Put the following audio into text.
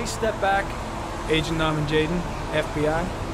Please step back. Agent Norman Jaden, FBI.